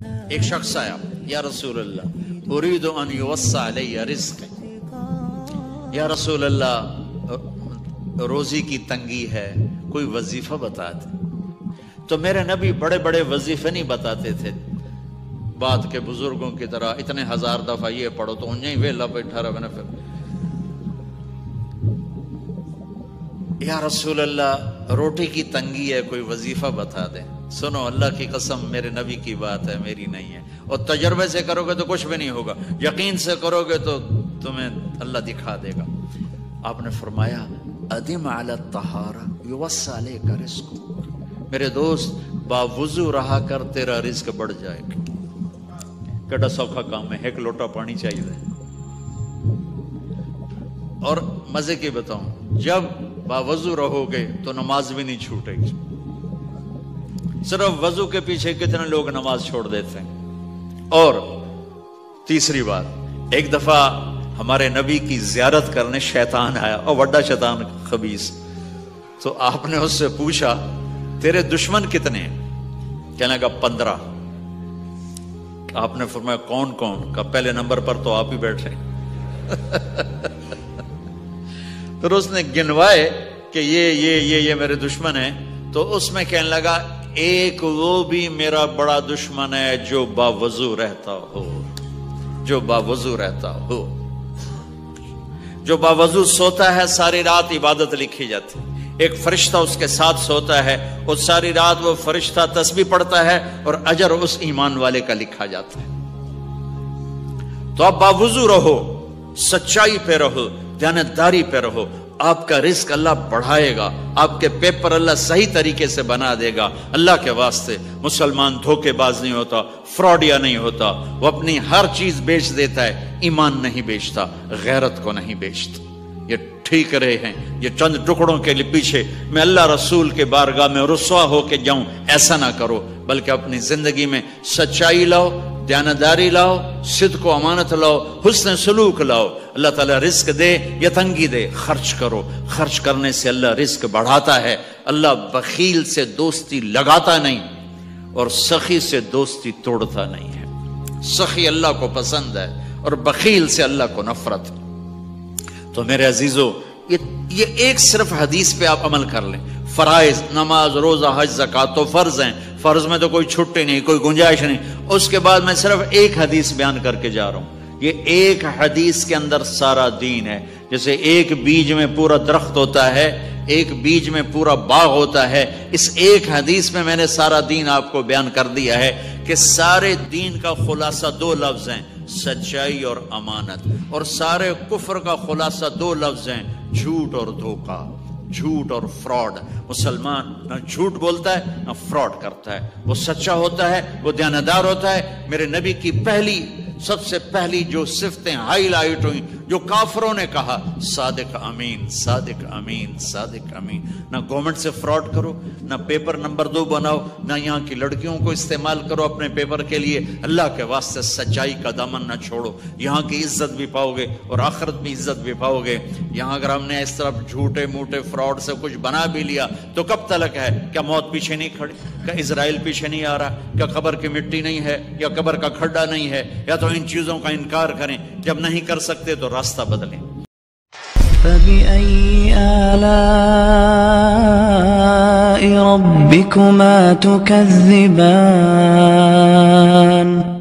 ایک شخص آیا، یا رسول اللہ، ارید ان یوسع علی رزق. یا رسول اللہ، روزی کی تنگی ہے، کوئی وظیفہ بتا دے تو میرے نبی بڑے بڑے وظیفے نہیں بتاتے تھے. بعد کے بزرگوں کی طرح اتنے ہزار دفعہ یہ پڑھو تو انہیں ہی ویلا بیٹھا رہا میں نے پھر. یا رسول اللہ، روٹی کی تنگی ہے، کوئی وظیفہ بتا دے. سنو، اللہ کی قسم میرے نبی کی بات ہے، میری نہیں ہے۔ اور تجربے سے کرو گے تو کچھ بھی نہیں ہوگا۔ یقین سے کرو گے تو تمہیں اللہ دکھا دے گا۔ آپ نے فرمایا، ادم علی رزق. میرے دوست، باوضو رہا کر تیرا رزق بڑھ جائے گا۔ کٹا سوکھا کام ہے، ایک لوٹا پانی چاہیے۔ اور مزے کی بتاؤں، جب باوضو رہو گے تو نماز بھی نہیں چھوٹے گی۔ صرف وضو کے پیچھے کتنے لوگ نماز چھوڑ دیتے ہیں؟ اور تیسری بات، ایک دفعہ ہمارے نبی کی زیارت کرنے شیطان آیا، اور وڈا شیطان خبیص۔ تو آپ نے اس سے پوچھا، تیرے دشمن کتنے ہیں؟ کہنے کا پندرہ۔ آپ نے فرمایا، کون کون؟ کا پہلے نمبر پر تو آپ ہی بیٹھے۔ پھر اس نے گنوائے کہ یہ یہ یہ یہ میرے دشمن ہیں۔ تو اس میں کہنے لگا ایک وہ بھی میرا بڑا دشمن ہے جو باوضو رہتا ہو، جو باوضو رہتا ہو۔ جو باوضو سوتا ہے، ساری رات عبادت لکھی جاتی۔ ایک فرشتہ اس کے ساتھ سوتا ہے اور ساری رات وہ فرشتہ تسبیح پڑھتا ہے اور اجر اس ایمان والے کا لکھا جاتا ہے۔ تو آپ باوضو رہو، سچائی پہ رہو، دیانتداری پہ رہو۔ آپ کا رزق اللہ بڑھائے گا، آپ کے پیپر اللہ صحیح طریقے سے بنا دے گا۔ اللہ کے واسطے مسلمان دھوکے باز نہیں ہوتا، فراڈیا نہیں ہوتا۔ وہ اپنی ہر چیز بیچ دیتا ہے، ایمان نہیں بیچتا، غیرت کو نہیں بیچتا۔ یہ ٹھیک رہے ہیں، یہ چند ٹکڑوں کے لیے پیچھے میں اللہ رسول کے بارگاہ میں رسوا ہو کے جاؤں، ایسا نہ کرو، بلکہ اپنی زندگی میں سچائی لاؤ دیانتداری لاؤ، صدق و امانت لاؤ، حسن سلوک لاؤ۔ اللہ تعالیٰ رزق دے یا تنگی دے، خرچ کرو۔ خرچ کرنے سے اللہ رزق بڑھاتا ہے۔ اللہ بخیل سے دوستی لگاتا نہیں اور سخی سے دوستی توڑتا نہیں ہے۔ سخی اللہ کو پسند ہے اور بخیل سے اللہ کو نفرت۔ تو میرے عزیزو، یہ ایک صرف حدیث پہ آپ عمل کر لیں۔ فرائض، نماز، روزہ، حج زکات تو فرض ہیں۔ فرض میں تو کوئی چھٹی نہیں، کوئی گنجائش نہیں۔ اس کے بعد میں صرف ایک حدیث بیان کر کے جا رہا ہوں۔ یہ ایک حدیث کے اندر سارا دین ہے۔ جیسے ایک بیج میں پورا درخت ہوتا ہے، ایک بیج میں پورا باغ ہوتا ہے۔ اس ایک حدیث میں میں نے سارا دین آپ کو بیان کر دیا ہے کہ سارے دین کا خلاصہ دو لفظ ہیں، سچائی اور امانت۔ اور سارے کفر کا خلاصہ دو لفظ ہیں، جھوٹ اور دھوکہ۔ جھوٹ اور فراڈ۔ مسلمان نہ جھوٹ بولتا ہے، نہ فراڈ کرتا ہے۔ وہ سچا ہوتا ہے، وہ دیانتدار ہوتا ہے۔ میرے نبی کی پہلی، سب سے پہلی جو صفتیں ہائی لائٹ ہوئی جو کافروں نے کہا، صادق امین صادق امین صادق امین۔ نہ گورنمنٹ سے فراڈ کرو، نہ پیپر نمبر دو بناؤ، نہ یہاں کی لڑکیوں کو استعمال کرو اپنے پیپر کے لیے۔ اللہ کے واسطے سچائی کا دامن نہ چھوڑو۔ یہاں کی عزت بھی پاؤ گے اور آخرت بھی عزت بھی پاؤ گے۔ یہاں اگر ہم نے اس طرح جھوٹے موٹے فراڈ سے کچھ بنا بھی لیا، تو کب تلک ہے؟ کیا موت پیچھے نہیں کھڑی؟ کیا اسرائیل پیچھے نہیں آ رہا؟ کیا قبر کی مٹی نہیں ہے؟ یا قبر کا کھڈا نہیں ہے؟ یا تو ان چیزوں کا انکار کریں۔ جب نہیں کر سکتے تو راستہ بدلیں۔ فبأي آلاء ربكما تكذبان؟